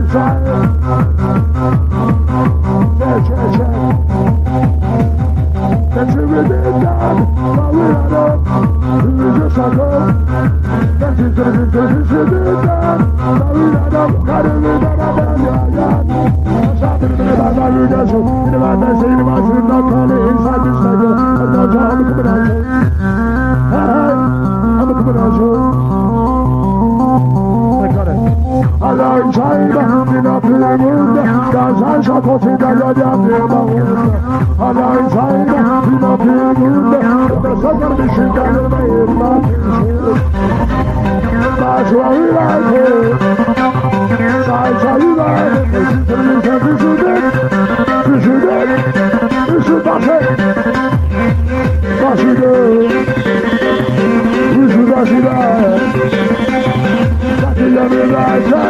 imkanı geçecek Geçiminden kalıyorum yüzü sakın Geçitlerin köşesinden kalıyorum Karımı bana ben yayan Sabrını bana yücesin, bana seni Pilavunda, kazan şapotuyla yönetiyorum Halay sayda, pilav pilavunda Kasa kardeşin kalırmayım ben Başlayı verdi Sayçayı verdi Üşüdürlükte düşüdük Düşüdük Üşü taşı Taşıdık Üşü taşıdık Taşıdık Taşıdık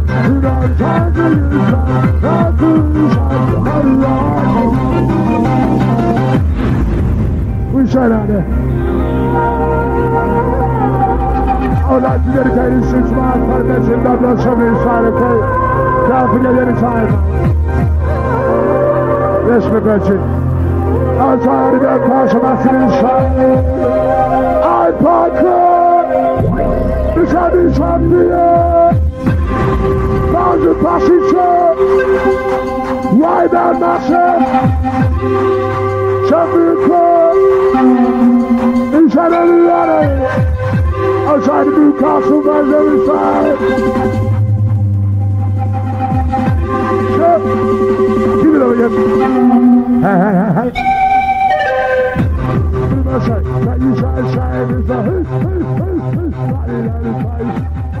şelale. Öğrencileri tehlif suçma kardeşinden nasıl isareti kafileleri sahip. Resmi kaçın. Azar ve karşımasının şahı. Alpakı! Dışarı şanlıyor! now the passenger. Why that massive? Champion. Inside the ladder. Outside of Newcastle by the other side. Chef. Give it up again. That's right. That you try to say is the hoop, hoop, hoop, hoop, body, that is